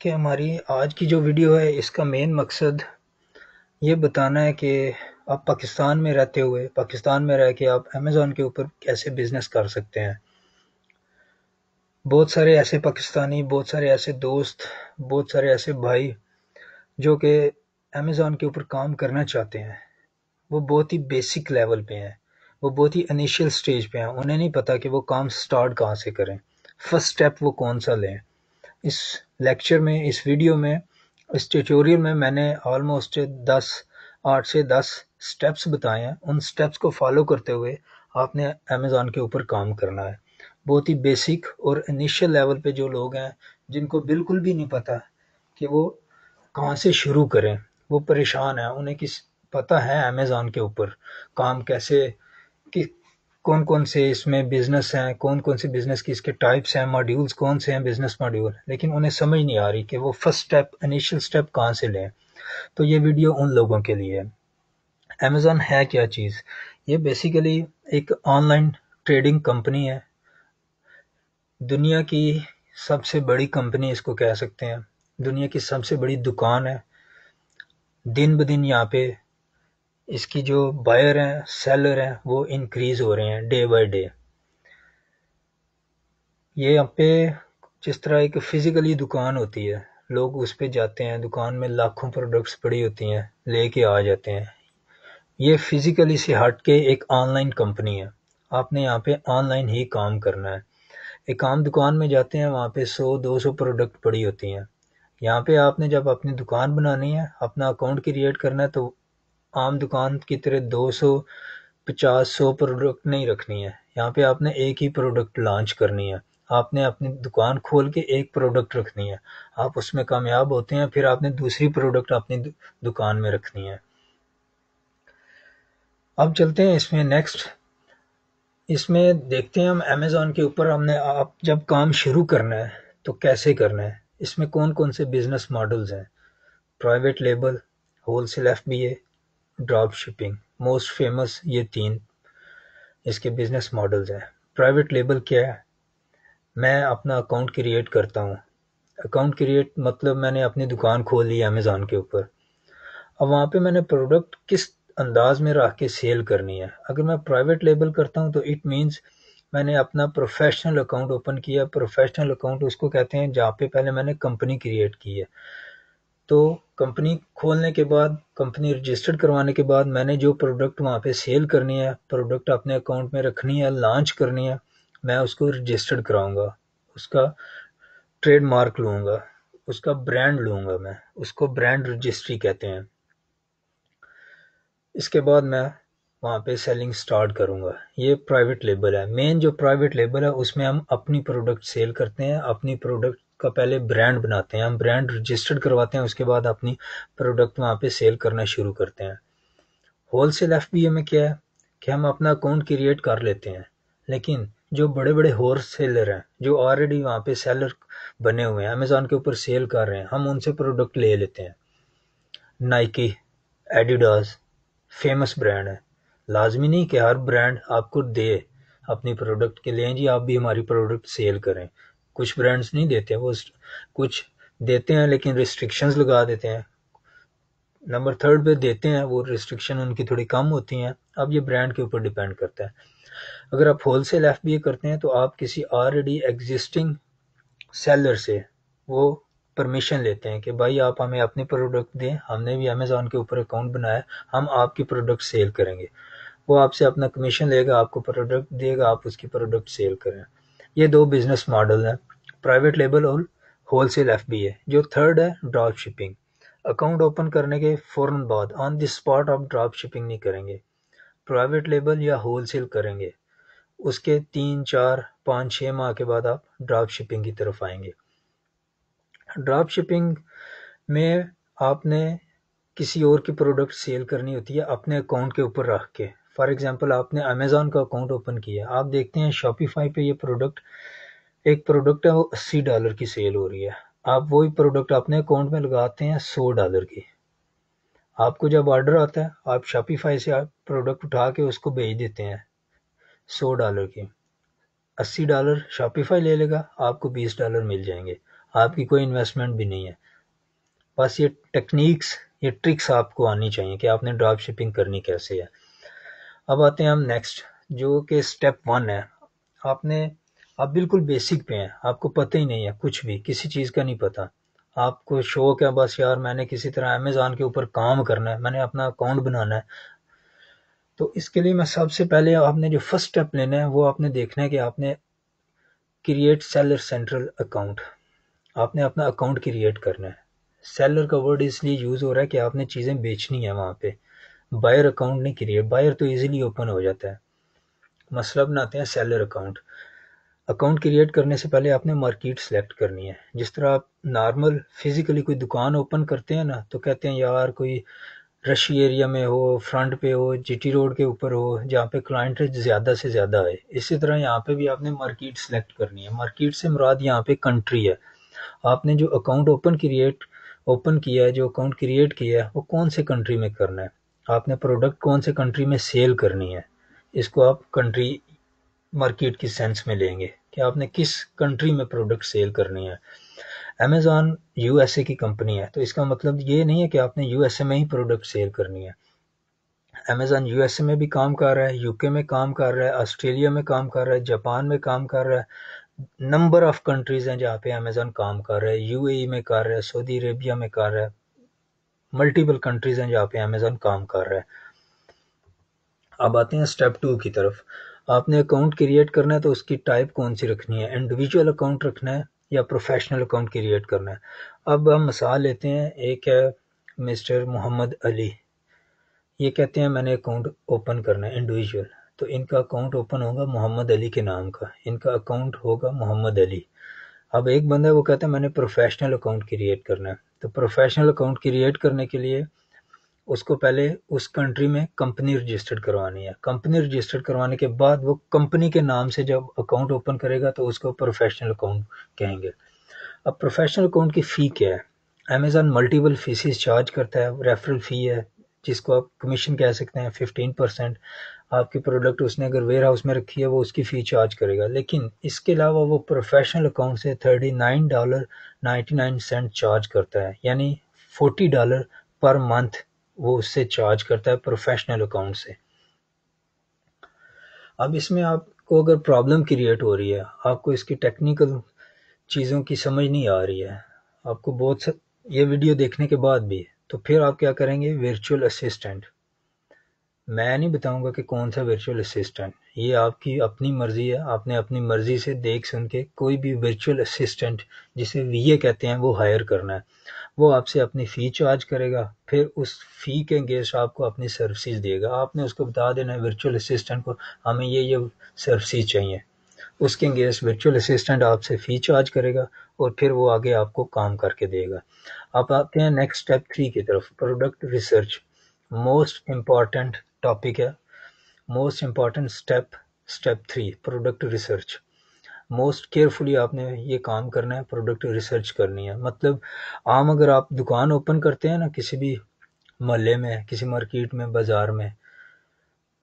कि हमारी आज की जो वीडियो है, इसका मेन मकसद ये बताना है कि आप पाकिस्तान में रहते हुए, पाकिस्तान में रह के आप अमेज़ॉन के ऊपर कैसे बिज़नेस कर सकते हैं। बहुत सारे ऐसे पाकिस्तानी, बहुत सारे ऐसे दोस्त, बहुत सारे ऐसे भाई जो कि अमेज़ॉन के ऊपर काम करना चाहते हैं। वो बहुत ही बेसिक लेवल पे हैं। वो बहुत ही इनिशियल स्टेज पे हैं। उन्हें नहीं पता कि वो काम स्टार्ट कहाँ से करें। फ़र्स्ट स्टेप वो कौन सा लें। इस लेक्चर में, इस वीडियो में, इस ट्यूटोरियल में मैंने ऑलमोस्ट दस, आठ से दस स्टेप्स बताए हैं। उन स्टेप्स को फॉलो करते हुए आपने अमेज़ॉन के ऊपर काम करना है। बहुत ही बेसिक और इनिशियल लेवल पे जो लोग हैं, जिनको बिल्कुल भी नहीं पता कि वो कहाँ से शुरू करें, वो परेशान है। उन्हें किस, पता है अमेज़ॉन के ऊपर काम कैसे कौन कौन से इसमें बिज़नेस हैं कौन कौन से बिज़नेस की इसके टाइप्स हैं मॉड्यूल्स कौन से हैं बिज़नेस मॉड्यूल लेकिन उन्हें समझ नहीं आ रही कि वो फ़र्स्ट स्टेप इनिशियल स्टेप कहाँ से लें। तो ये वीडियो उन लोगों के लिए है। अमेज़ॉन है क्या चीज़? ये बेसिकली एक ऑनलाइन ट्रेडिंग कंपनी है। दुनिया की सबसे बड़ी कंपनी इसको कह सकते हैं। दुनिया की सबसे बड़ी दुकान है। दिन ब दिन यहाँ पे इसकी जो बायर हैं सेलर हैं, वो इंक्रीज हो रहे हैं डे बाय डे ये यहाँ पे जिस तरह एक फिजिकली दुकान होती है, लोग उस पर जाते हैं, दुकान में लाखों प्रोडक्ट्स पड़ी होती हैं, लेके आ जाते हैं। ये फिजिकली से हट के एक ऑनलाइन कंपनी है। आपने यहाँ पे ऑनलाइन ही काम करना है। एक आम दुकान में जाते हैं, वहाँ पे सौ, दो सौ प्रोडक्ट पड़ी होती हैं। यहाँ पे आपने जब अपनी दुकान बनानी है, अपना अकाउंट क्रिएट करना है तो आम दुकान की तरह दो सौ, पचास सौ प्रोडक्ट नहीं रखनी है। यहाँ पे आपने एक ही प्रोडक्ट लॉन्च करनी है। आपने अपनी दुकान खोल के एक प्रोडक्ट रखनी है। आप उसमें कामयाब होते हैं, फिर आपने दूसरी प्रोडक्ट अपनी दुकान में रखनी है। अब चलते हैं इसमें नेक्स्ट इसमें देखते हैं हम अमेज़ोन के ऊपर हमने आप जब काम शुरू करना है तो कैसे करना है? इसमें कौन कौन से बिज़नेस मॉडल्स हैं? Private label wholesale F B A drop shipping most famous ये तीन इसके बिज़नेस मॉडल्स हैं। प्राइवेट लेबल क्या है? मैं अपना अकाउंट क्रिएट करता हूँ। अकाउंट क्रिएट मतलब मैंने अपनी दुकान खोल ली अमेज़ॉन के ऊपर। अब वहाँ पे मैंने प्रोडक्ट किस अंदाज में रख के सेल करनी है? अगर मैं प्राइवेट लेबल करता हूँ तो इट मीन्स मैंने अपना प्रोफेशनल अकाउंट ओपन किया। प्रोफेशनल अकाउंट उसको कहते हैं जहाँ पे पहले मैंने कंपनी क्रिएट की है। तो कंपनी खोलने के बाद, कंपनी रजिस्टर्ड करवाने के बाद मैंने जो प्रोडक्ट वहाँ पे सेल करनी है प्रोडक्ट अपने अकाउंट में रखनी है लॉन्च करनी है, मैं उसको रजिस्टर्ड कराऊँगा। उसका ट्रेड मार्क लूँगा, उसका ब्रांड लूँगा मैं, उसको ब्रांड रजिस्ट्री कहते हैं। इसके बाद मैं वहाँ पे सेलिंग स्टार्ट करूँगा। ये प्राइवेट लेबल है। मेन जो प्राइवेट लेबल है, उसमें हम अपनी प्रोडक्ट सेल करते हैं, अपनी प्रोडक्ट का पहले ब्रांड बनाते हैं। हम ब्रांड रजिस्टर्ड करवाते हैं, उसके बाद अपनी प्रोडक्ट वहाँ पे सेल करना शुरू करते हैं। होल सेल एफ़ में क्या है कि हम अपना अकाउंट क्रिएट कर लेते हैं। लेकिन जो बड़े बड़े होल सेलर हैं, जो ऑलरेडी वहाँ पे सेलर बने हुए हैं अमेज़ॉन के ऊपर सेल कर रहे हैं, हम उनसे प्रोडक्ट ले लेते हैं। नाइकी एडिडास फ़ेमस ब्रांड है। लाजमी नहीं कि हर ब्रांड आपको दे अपनी प्रोडक्ट के लिए। जी, आप भी हमारी प्रोडक्ट सेल करें। कुछ ब्रांड्स नहीं देते वो कुछ देते हैं लेकिन रिस्ट्रिक्शंस लगा देते हैं। नंबर थर्ड पे देते हैं, वो रिस्ट्रिक्शन उनकी थोड़ी कम होती हैं। अब ये ब्रांड के ऊपर डिपेंड करता है। अगर आप होल सेल एफ़ करते हैं तो आप किसी ऑलरेडी एग्जिस्टिंग सेलर से वो परमिशन लेते हैं कि भाई आप हमें अपने प्रोडक्ट दें, हमने भी अमेज़ॉन के ऊपर अकाउंट बनाया, हम आपकी प्रोडक्ट सेल करेंगे। वो आपसे अपना कमीशन लेगा, आपको प्रोडक्ट देगा, आप उसकी प्रोडक्ट सेल करें। ये दो बिज़नेस मॉडल हैं। प्राइवेट लेबल और होल सेल एफ़ जो थर्ड है ड्रॉप शिपिंग अकाउंट ओपन करने के फ़ौर बाद ऑन द स्पॉट आप ड्रॉप शिपिंग नहीं करेंगे। प्राइवेट लेबल या होल सेल करेंगे। उसके तीन, चार, पाँच छः माह के बाद आप ड्रॉप शिपिंग की तरफ़ आएँगे। ड्रॉप शिपिंग में आपने किसी और की प्रोडक्ट सेल करनी होती है अपने अकाउंट के ऊपर रख के। फॉर एग्जांपल आपने अमेज़ोन का अकाउंट ओपन किया। आप देखते हैं शॉपिफाई पे ये प्रोडक्ट एक प्रोडक्ट है, वो अस्सी डॉलर की सेल हो रही है। आप वही प्रोडक्ट अपने अकाउंट में लगाते हैं सौ डॉलर की। आपको जब ऑर्डर आता है, आप शॉपिफाई से आप प्रोडक्ट उठा के उसको भेज देते हैं सौ डॉलर की। अस्सी डॉलर शॉपिफाई ले लेगा, आपको बीस डॉलर मिल जाएँगे। आपकी कोई इन्वेस्टमेंट भी नहीं है। बस ये टेक्निक्स ये ट्रिक्स आपको आनी चाहिए कि आपने ड्रॉप शिपिंग करनी कैसे है। अब आते हैं हम नेक्स्ट जो कि स्टेप वन है। आपने आप बिल्कुल बेसिक पे हैं, आपको पता ही नहीं है, कुछ भी, किसी चीज़ का नहीं पता। आपको शौक है, बस यार मैंने किसी तरह अमेज़ॉन के ऊपर काम करना है, मैंने अपना अकाउंट बनाना है। तो इसके लिए मैं सबसे पहले आपने जो फ़र्स्ट स्टेप लेना है, वो आपने देखना है कि आपने क्रिएट सेलर सेंट्रल अकाउंट आपने अपना अकाउंट क्रिएट करना है। सेलर का वर्ड इसलिए यूज़ हो रहा है कि आपने चीज़ें बेचनी है वहाँ पे। बायर अकाउंट नहीं क्रिएट बायर तो इजीली ओपन हो जाता है। मसला बनाते हैं सेलर अकाउंट अकाउंट क्रिएट करने से पहले आपने मार्केट सेलेक्ट करनी है। जिस तरह आप नॉर्मल, फिजिकली कोई दुकान ओपन करते हैं ना तो कहते हैं, यार, कोई रशी एरिया में हो, फ्रंट पे हो, जीटी रोड के ऊपर हो, जहाँ पे क्लाइंट ज़्यादा से ज़्यादा है इसी तरह यहाँ पे भी आपने मार्केट सेलेक्ट करनी है। मार्केट से मुराद यहाँ पे कंट्री है। आपने जो अकाउंट ओपन क्रिएट, ओपन किया है, जो अकाउंट क्रिएट किया है, वो कौन से कंट्री में करना है? आपने प्रोडक्ट कौन से कंट्री में सेल करनी है? इसको आप कंट्री मार्केट की सेंस में लेंगे कि आपने किस कंट्री में प्रोडक्ट सेल करनी है। अमेज़ॉन यूएसए की कंपनी है तो इसका मतलब ये नहीं है कि आपने यूएसए में ही प्रोडक्ट सेल करनी है। अमेज़ॉन यूएसए में भी काम कर रहा है यूके में काम कर रहा है ऑस्ट्रेलिया में काम कर रहा है जापान में काम कर रहा है। नंबर ऑफ़ कंट्रीज़ हैं जहाँ पे अमेज़ॉन काम कर रहा है यूएई में कर रहा है सऊदी अरेबिया में कर रहा है। मल्टीपल कंट्रीज़ हैं जहाँ पे अमेजोन काम कर रहा है। अब आते हैं स्टेप टू की तरफ़। आपने अकाउंट क्रिएट करना है तो उसकी टाइप कौन सी रखनी है? इंडिविजुअल अकाउंट रखना है या प्रोफेशनल अकाउंट क्रिएट करना है? अब हम मिसाल लेते हैं, एक है मिस्टर मोहम्मद अली। ये कहते हैं, मैंने अकाउंट ओपन करना है इंडिविजुअल तो इनका अकाउंट ओपन होगा मोहम्मद अली के नाम का। इनका अकाउंट होगा मोहम्मद अली। अब एक बंदा वो कहता है, मैंने प्रोफेशनल अकाउंट क्रिएट करना है। तो प्रोफेशनल अकाउंट क्रिएट करने के लिए उसको पहले उस कंट्री में कंपनी रजिस्टर्ड करवानी है। कंपनी रजिस्टर्ड करवाने के बाद वो कंपनी के नाम से जब अकाउंट ओपन करेगा तो उसको प्रोफेशनल अकाउंट कहेंगे। अब प्रोफेशनल अकाउंट की फ़ी क्या है? अमेज़ॉन मल्टीपल फीसिस चार्ज करता है रेफरल फ़ी है, जिसको आप कमीशन कह सकते हैं फिफ्टीन परसेंट आपकी प्रोडक्ट उसने अगर वेयर हाउस में रखी है, वो उसकी फ़ी चार्ज करेगा। लेकिन इसके अलावा वो प्रोफेशनल अकाउंट से thirty nine dollar ninety nine cent charge करता है। यानी फोर्टी डॉलर पर मंथ वो उससे चार्ज करता है प्रोफेशनल अकाउंट से। अब इसमें आपको अगर प्रॉब्लम क्रिएट हो रही है, आपको इसकी टेक्निकल चीज़ों की समझ नहीं आ रही है, आपको बहुत ये वीडियो देखने के बाद भी तो फिर आप क्या करेंगे? वर्चुअल असिस्टेंट मैं नहीं बताऊँगा कि कौन सा वर्चुअल असिस्टेंट ये आपकी अपनी मर्ज़ी है, आपने अपनी मर्ज़ी से देख सुन के कोई भी वर्चुअल असिस्टेंट जिसे वीए कहते हैं, वो हायर करना है। वो आपसे अपनी फ़ी चार्ज करेगा, फिर उस फ़ी के अगेंस्ट आपको अपनी सर्विसेज़ देगा। आपने उसको बता देना है वर्चुअल असिस्टेंट को, हमें ये ये सर्विसेज़ चाहिए। उसके अगेंस्ट वर्चुअल असिस्टेंट आपसे फ़ी चार्ज करेगा और फिर वो आगे आपको काम करके देगा। अब आते हैं नेक्स्ट स्टेप थ्री की तरफ़ product research most important topic है। Most important step step three product research most carefully आपने ये काम करना है प्रोडक्ट रिसर्च करनी है। मतलब आम अगर आप दुकान ओपन करते हैं ना, किसी भी मोहल्ले में, किसी मार्केट में, बाज़ार में,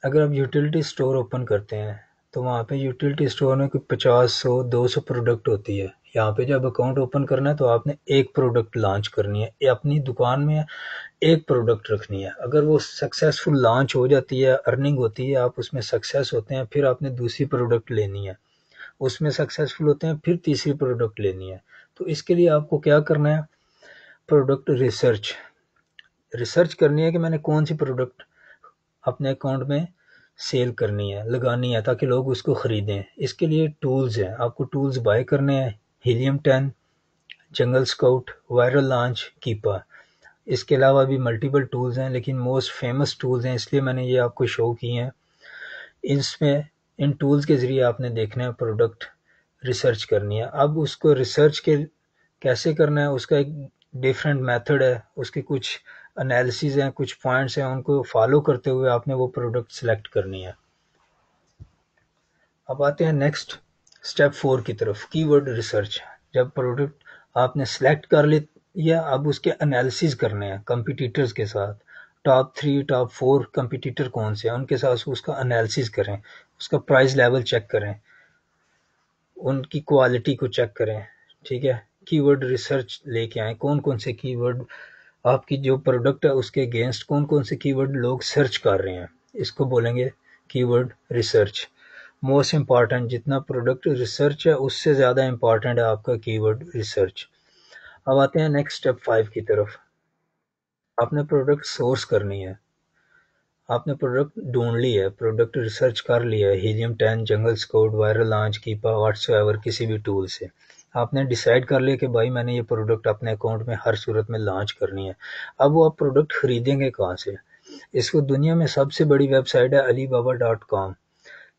अगर आप यूटिलिटी स्टोर ओपन करते हैं तो वहाँ पे यूटिलिटी स्टोर में कोई पचास सौ, दो सौ प्रोडक्ट होती है। यहाँ पे जब अकाउंट ओपन करना है तो आपने एक प्रोडक्ट लॉन्च करनी है। अपनी दुकान में एक प्रोडक्ट रखनी है। अगर वो सक्सेसफुल लॉन्च हो जाती है अर्निंग होती है, आप उसमें सक्सेस होते हैं, फिर आपने दूसरी प्रोडक्ट लेनी है। उसमें सक्सेसफुल होते हैं, फिर तीसरी प्रोडक्ट लेनी है। तो इसके लिए आपको क्या करना है? प्रोडक्ट रिसर्च रिसर्च करनी है कि मैंने कौन सी प्रोडक्ट अपने अकाउंट में सेल करनी है, लगानी है, ताकि लोग उसको ख़रीदें। इसके लिए टूल्स हैं। आपको टूल्स बाय करने हैं। Helium ten Jungle Scout Viral Launch Keepa इसके अलावा भी मल्टीपल टूल्स हैं, लेकिन मोस्ट फ़ेमस टूल्स हैं, इसलिए मैंने ये आपको शो किए हैं। इसमें इन टूल्स के ज़रिए आपने देखना है प्रोडक्ट रिसर्च करनी है। अब उसको रिसर्च के कैसे करना है, उसका एक डिफरेंट मेथड है, उसके कुछ एनालिसिस हैं, कुछ पॉइंट्स हैं, उनको फॉलो करते हुए आपने वो प्रोडक्ट सेलेक्ट करनी है। अब आते हैं नेक्स्ट स्टेप फोर की तरफ़ कीवर्ड रिसर्च जब प्रोडक्ट आपने सेलेक्ट कर लिया अब उसके एनालिसिस करने हैं कंपिटिटर्स के साथ top three top four competitor कौन से हैं, उनके साथ उसका एनालिसिस करें। उसका प्राइस लेवल चेक करें। उनकी क्वालिटी को चेक करें, ठीक है? कीवर्ड रिसर्च लेके आए। कौन कौन से कीवर्ड आपकी जो प्रोडक्ट है, उसके अगेंस्ट कौन कौन से कीवर्ड लोग सर्च कर रहे हैं। इसको बोलेंगे कीवर्ड रिसर्च मोस्ट इंपॉर्टेंट जितना प्रोडक्ट रिसर्च है, उससे ज़्यादा इंपॉर्टेंट है आपका कीवर्ड रिसर्च अब आते हैं नेक्स्ट स्टेप फाइव की तरफ़। आपने प्रोडक्ट सोर्स करनी है। आपने प्रोडक्ट ढूंढ ली है प्रोडक्ट रिसर्च कर लिया है Helium ten Jungle Scout Viral Launch Keepa whatsoever किसी भी टूल से। आपने डिसाइड कर लिया कि भाई मैंने ये प्रोडक्ट अपने अकाउंट में हर सूरत में लॉन्च करनी है। अब वो आप प्रोडक्ट खरीदेंगे कहाँ से? इसको दुनिया में सबसे बड़ी वेबसाइट है अली बाबा डॉट कॉम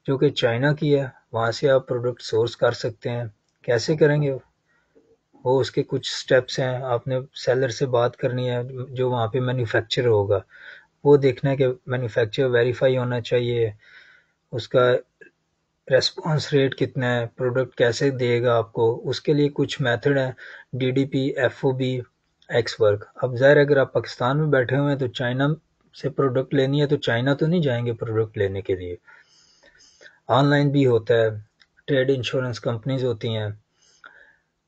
जो कि चाइना की है। वहाँ से आप प्रोडक्ट सोर्स कर सकते हैं। कैसे करेंगे वो? उसके कुछ स्टेप्स हैं। आपने सेलर से बात करनी है, जो वहाँ पे मैन्युफैक्चर होगा। वो देखना है कि मैन्युफैक्चर वेरीफाई होना चाहिए। उसका रेस्पॉन्स रेट कितना है प्रोडक्ट कैसे देगा आपको, उसके लिए कुछ मेथड है D D P F O B ex work अब ज़ाहिर अगर आप पाकिस्तान में बैठे हुए हैं तो चाइना से प्रोडक्ट लेनी है तो चाइना तो नहीं जाएँगे प्रोडक्ट लेने के लिए। ऑनलाइन भी होता है ट्रेड इंश्योरेंस कंपनीज़ होती हैं।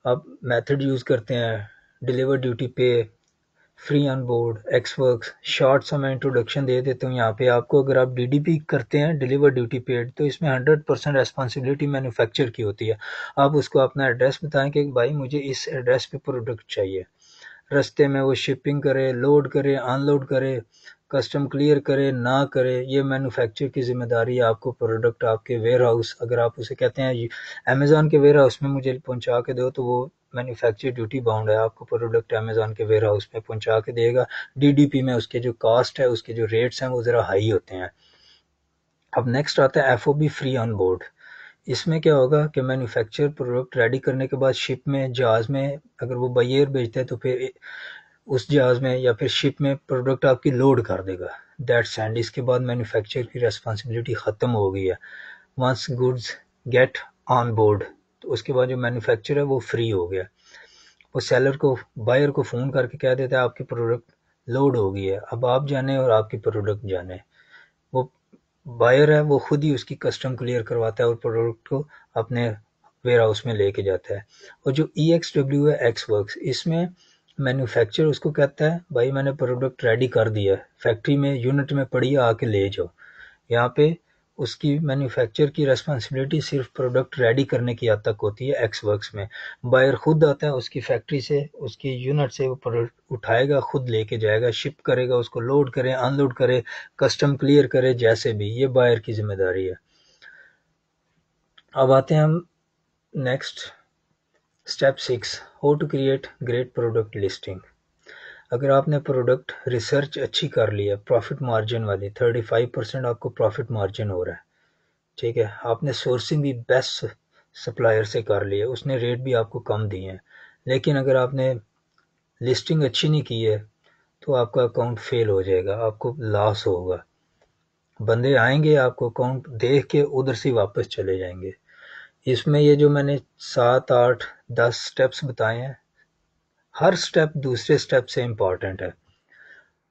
अब मेथड यूज़ करते हैं deliver duty pay free on board ex work short सा मैं इंट्रोडक्शन दे देता हूँ यहाँ पे। आपको अगर आप डीडीपी करते हैं डिलीवर ड्यूटी पेड तो इसमें हंड्रेड परसेंट रेस्पॉन्सिबिलिटी मैन्युफैक्चर की होती है। आप उसको अपना एड्रेस बताएँ कि भाई मुझे इस एड्रेस पे प्रोडक्ट चाहिए। रस्ते में वो शिपिंग करे लोड करे अनलोड करे कस्टम क्लियर करे, ना करे, ये मैन्युफैक्चर की ज़िम्मेदारी है आपको प्रोडक्ट आपके वेयर हाउस अगर आप उसे कहते हैं अमेजोन के वेयर हाउस में मुझे पहुँचा के दो तो वो मैन्युफैक्चर ड्यूटी बाउंड है, आपको प्रोडक्ट अमेजोन के वेयर हाउस में पहुँचा के देगा। डीडीपी में उसके जो कास्ट है, उसके जो रेट्स हैं, वो ज़रा हाई होते हैं। अब नेक्स्ट आता है एफ़ फ्री ऑन बोर्ड इसमें क्या होगा कि मैन्युफैक्चर प्रोडक्ट रेडी करने के बाद शिप में जहाज़ में, अगर वो बाई भेजते हैं तो फिर उस जहाज़ में या फिर शिप में प्रोडक्ट आपकी लोड कर देगा। दैट सैंड इसके बाद मैन्युफैक्चर की रेस्पॉन्सिबिलिटी ख़त्म हो गई है। Once goods get on board तो उसके बाद जो मैन्युफैक्चर है वो फ्री हो गया। वो सेलर को बायर को फ़ोन करके कह देता है, आपकी प्रोडक्ट लोड हो गई है। अब आप जाने और आपकी प्रोडक्ट जाने। वो बायर है, वो खुद ही उसकी कस्टम क्लियर करवाता है और प्रोडक्ट को अपने वेयर हाउस में लेके जाता है। और जो ई एक्स डब्ल्यू है एक्स वर्क इसमें मैन्युफैक्चर उसको कहता है, भाई, मैंने प्रोडक्ट रेडी कर दिया फैक्ट्री में यूनिट में पड़ी है, आके ले जाओ। यहाँ पे उसकी मैन्युफैक्चर की रेस्पॉन्सिबिलिटी सिर्फ़ प्रोडक्ट रेडी करने की हद तक होती है एक्स वर्क्स में। बायर खुद आता है, उसकी फैक्ट्री से, उसकी यूनिट से वो प्रोडक्ट उठाएगा, खुद लेके जाएगा शिप करेगा, उसको लोड करे अनलोड करे कस्टम क्लियर करे, जैसे भी। ये बायर की ज़िम्मेदारी है। अब आते हैं हम next step six how to create great product listing अगर आपने प्रोडक्ट रिसर्च अच्छी कर ली है प्रॉफिट मार्जिन वाली थर्टी फाइव परसेंट आपको प्रॉफिट मार्जिन हो रहा है, ठीक है? आपने सोर्सिंग भी बेस्ट सप्लायर से कर ली है, उसने रेट भी आपको कम दिए हैं। लेकिन अगर आपने लिस्टिंग अच्छी नहीं की है तो आपका अकाउंट फेल हो जाएगा, आपको लॉस होगा। बंदे आएँगे, आपको अकाउंट देख के उधर से वापस चले जाएँगे। इसमें ये जो मैंने सात, आठ, दस स्टेप्स बताए हैं, हर स्टेप दूसरे स्टेप से इंपॉर्टेंट है।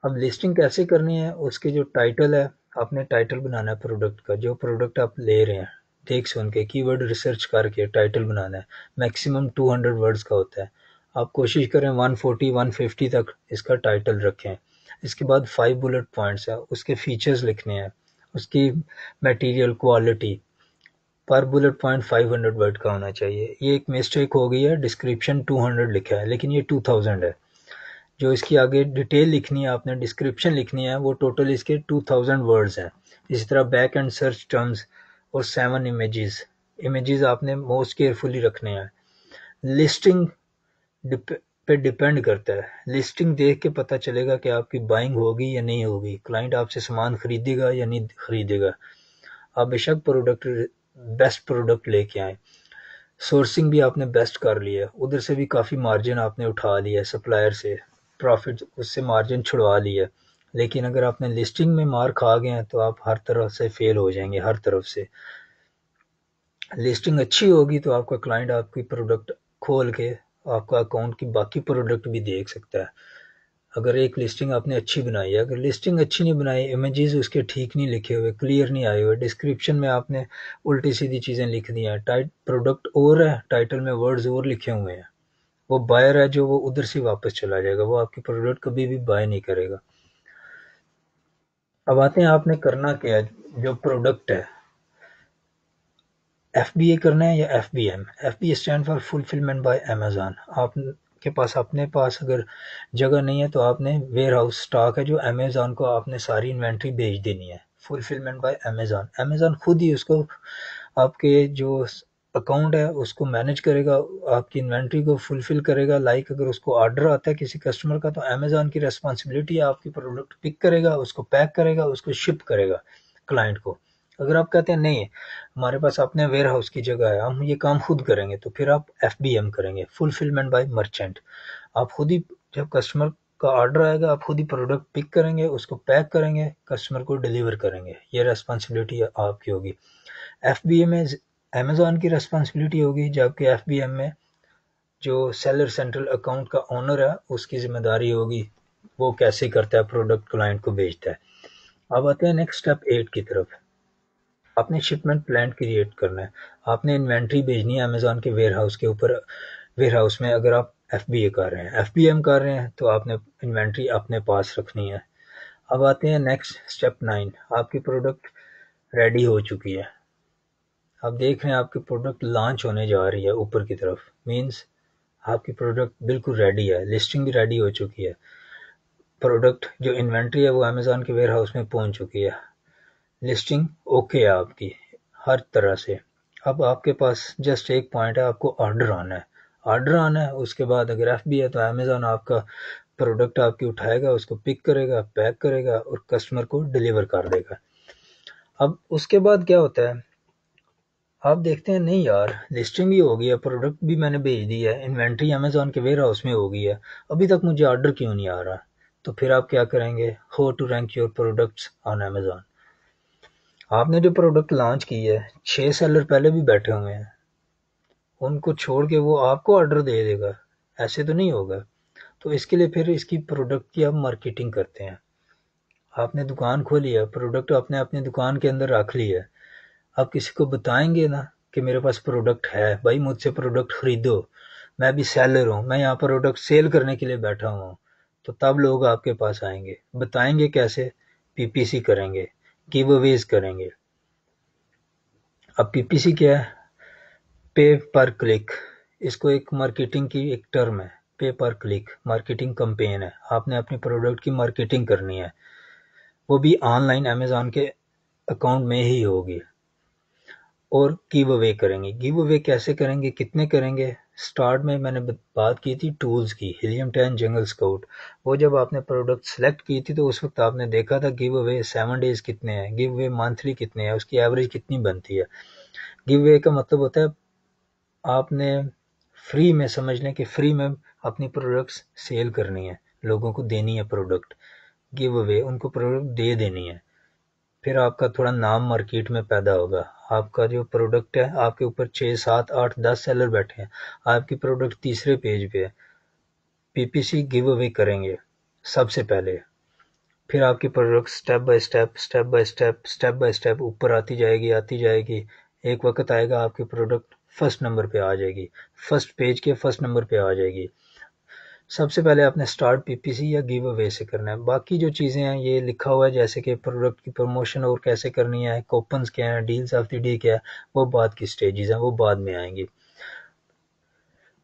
अब लिस्टिंग कैसे करनी है, उसके जो टाइटल है, आपने टाइटल बनाना है प्रोडक्ट का। जो प्रोडक्ट आप ले रहे हैं, देख सुन के कीवर्ड रिसर्च करके टाइटल बनाना है। मैक्सिमम 200 वर्ड्स का होता है। आप कोशिश करें 140 150 तक इसका टाइटल रखें। इसके बाद फाइव बुलेट पॉइंट्स है, उसके फीचर्स लिखने हैं, उसकी मटेरियल क्वालिटी पर बुलेट पॉइंट 500 वर्ड का होना चाहिए। ये एक मिस्टेक हो गई है, डिस्क्रिप्शन 200 लिखा है, लेकिन ये 2000 है। जो इसकी आगे डिटेल लिखनी है, आपने डिस्क्रिप्शन लिखनी है, वो टोटल इसके 2000 वर्ड्स हैं। इसी तरह बैक एंड सर्च टर्म्स और सेवन इमेजेस। इमेजेस आपने मोस्ट केयरफुली रखने हैं। लिस्टिंग पे डिपेंड करता है। लिस्टिंग देख के पता चलेगा कि आपकी बाइंग होगी या नहीं होगी। क्लाइंट आपसे सामान खरीदेगा या नहीं खरीदेगा। आप बेशक प्रोडक्ट बेस्ट प्रोडक्ट लेके आए। सोर्सिंग भी आपने बेस्ट कर लिया है। उधर से भी काफ़ी मार्जिन आपने उठा लिया है सप्लायर से। प्रॉफिट उससे मार्जिन छुड़वा लिया है। लेकिन अगर आपने लिस्टिंग में मार खा गए हैं तो आप हर तरफ़ से फेल हो जाएँगे, हर तरफ़ से। लिस्टिंग अच्छी होगी तो आपका क्लाइंट आपकी प्रोडक्ट खोल के आपका अकाउंट की बाकी प्रोडक्ट भी देख सकता है। अगर एक लिस्टिंग आपने अच्छी बनाई है, अगर लिस्टिंग अच्छी नहीं बनाई इमेजेस उसके ठीक नहीं लिखे हुए क्लियर नहीं आए हुए डिस्क्रिप्शन में आपने उल्टी सीधी चीज़ें लिख दी हैं टाइट प्रोडक्ट और है टाइटल में वर्ड्स और लिखे हुए हैं, वो बायर है जो वो उधर से वापस चला जाएगा, वो आपकी प्रोडक्ट कभी भी बाय नहीं करेगा। अब आते हैं, आपने करना क्या जो प्रोडक्ट है। एफ़ बी ए करना है या F B M F B stand for fulfilment by Amazon आपके पास, अपने पास अगर जगह नहीं है तो आपने वेयर हाउस स्टॉक है, जो अमेजोन को आपने सारी इन्वेंट्री भेज देनी है। फुलफिलमेंट बाय अमेजोन अमेजोन खुद ही उसको, आपके जो अकाउंट है, उसको मैनेज करेगा, आपकी इन्वेंट्री को फुलफिल करेगा। लाइक अगर उसको ऑर्डर आता है किसी कस्टमर का तो अमेजोन की रेस्पॉन्सिबिलिटी है, आपकी प्रोडक्ट पिक करेगा, उसको पैक करेगा, उसको शिप करेगा क्लाइंट को। अगर आप कहते हैं, नहीं, हमारे पास अपने वेयर हाउस की जगह है, हम ये काम खुद करेंगे तो फिर आप एफबीएम करेंगे फुलफिलमेंट बाई मर्चेंट आप खुद ही, जब कस्टमर का ऑर्डर आएगा, आप खुद ही प्रोडक्ट पिक करेंगे, उसको पैक करेंगे कस्टमर को डिलीवर करेंगे। ये रेस्पॉन्सिबिलिटी आपकी होगी। एफबीएम में अमेजोन की रेस्पॉन्सिबिलिटी होगी, जबकि एफबीएम में जो सेलर सेंट्रल अकाउंट का ऑनर है, उसकी ज़िम्मेदारी होगी, वो कैसे करता है प्रोडक्ट क्लाइंट को भेजता है। अब आते हैं नेक्स्ट स्टेप एट की तरफ़। आपने शिपमेंट प्लान क्रिएट करना है। आपने इन्वेंट्री भेजनी है अमेजोन के वेयर हाउस के ऊपर वेयर हाउस में अगर आप एफ़ बी ए कर रहे हैं। एफ़ कर रहे हैं तो आपने इन्वेंट्री अपने पास रखनी है। अब आते हैं नेक्स्ट स्टेप नाइन आपकी प्रोडक्ट रेडी हो चुकी है। आप देख रहे हैं आपकी प्रोडक्ट लॉन्च होने जा रही है ऊपर की तरफ़। मींस आपकी प्रोडक्ट बिल्कुल रेडी है। लिस्टिंग भी रेडी हो चुकी है। प्रोडक्ट जो इन्वेंट्री है वो अमेज़ोन के वेयर हाउस में पहुँच चुकी है। लिस्टिंग ओके है आपकी, हर तरह से। अब आपके पास जस्ट एक पॉइंट है, आपको ऑर्डर आना है। ऑर्डर आना है, उसके बाद अगर एफ़ है तो अमेज़ोन आपका प्रोडक्ट आपकी उठाएगा, उसको पिक करेगा पैक करेगा और कस्टमर को डिलीवर कर देगा। अब उसके बाद क्या होता है? आप देखते हैं, नहीं यार लिस्टिंग भी हो गई है प्रोडक्ट भी मैंने भेज दी है इन्वेंट्री अमेज़ोन के वेयर हाउस में हो गई है। अभी तक मुझे ऑर्डर क्यों नहीं आ रहा? तो फिर आप क्या करेंगे? How to rank your products on Amazon आपने जो प्रोडक्ट लॉन्च की है छः सेलर पहले भी बैठे हुए हैं। उनको छोड़ के वो आपको ऑर्डर दे देगा। ऐसे तो नहीं होगा। तो इसके लिए फिर इसकी प्रोडक्ट की आप मार्केटिंग करते हैं। आपने दुकान खोली है प्रोडक्ट आपने अपनी दुकान के अंदर रख ली है। आप किसी को बताएँगे ना कि मेरे पास प्रोडक्ट है, भाई मुझसे प्रोडक्ट खरीदो। मैं भी सेलर हूँ, मैं यहाँ प्रोडक्ट सेल करने के लिए बैठा हुआ हूँ। तो तब लोग आपके पास आएँगे। बताएँगे कैसे? पीपीसी करेंगे। गिव अवेज करेंगे। अब पीपीसी क्या है? पे पर क्लिक इसको एक मार्केटिंग की एक टर्म है। पे पर क्लिक मार्केटिंग कंपेन है। आपने अपने प्रोडक्ट की मार्केटिंग करनी है। वो भी ऑनलाइन अमेज़ॉन के अकाउंट में ही होगी। और गिव अवे करेंगे। गिव अवे कैसे करेंगे? कितने करेंगे? स्टार्ट में मैंने बात की थी टूल्स की, हीलियम टेन जंगल स्काउट। वो जब आपने प्रोडक्ट सेलेक्ट की थी तो उस वक्त आपने देखा था गिव अवे सेवन डेज़ कितने हैं, गिव अवे मंथली कितने हैं, उसकी एवरेज कितनी बनती है। गिव अवे का मतलब होता है आपने फ्री में समझ लें कि फ्री में अपनी प्रोडक्ट्स सेल करनी है, लोगों को देनी है प्रोडक्ट। गिव अवे, उनको प्रोडक्ट दे देनी है। फिर आपका थोड़ा नाम मार्केट में पैदा होगा। आपका जो प्रोडक्ट है, आपके ऊपर छः सात, आठ, दस सेलर बैठे हैं। आपकी प्रोडक्ट तीसरे पेज पे है। पीपीसी गिव अवे करेंगे, सबसे पहले। फिर आपकी product step by step step by step step by step ऊपर आती जाएगी आती जाएगी। एक वक्त आएगा, आपकी प्रोडक्ट फ़र्स्ट नंबर पे आ जाएगी। फ़र्स्ट पेज के फ़र्स्ट नंबर पे आ जाएगी। सबसे पहले आपने स्टार्ट पीपीसी या गिव अवे से करना है। बाकी जो चीज़ें हैं, ये लिखा हुआ है, जैसे कि प्रोडक्ट की प्रमोशन और कैसे करनी है कोपन्स क्या है डील्स ऑफ़ द डे क्या है, वो बाद की स्टेजेस हैं, वो बाद में आएँगी।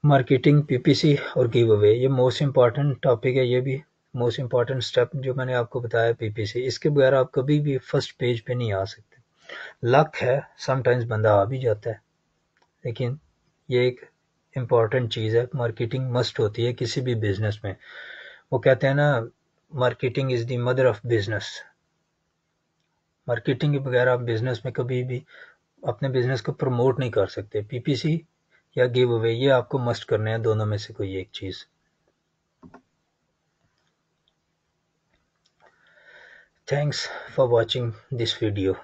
मार्केटिंग पीपीसी और गिव अवे ये मोस्ट इंपॉर्टेंट टॉपिक है, ये भी मोस्ट इंपॉर्टेंट स्टेप जो मैंने आपको बताया पीपीसी इसके बगैर आप कभी भी फ़र्स्ट पेज पे नहीं आ सकते। लक है समटाइम्स बंदा आ भी जाता है। लेकिन ये एक इंपॉर्टेंट चीज़ है। मार्केटिंग मस्ट होती है किसी भी बिज़नेस में। वो कहते हैं ना marketing is the mother of business marketing के बगैर आप बिज़नेस में कभी भी अपने बिज़नेस को प्रमोट नहीं कर सकते। पीपीसी या गिव अवे ये आपको मस्ट करने हैं, दोनों में से कोई एक चीज़। Thanks for watching this video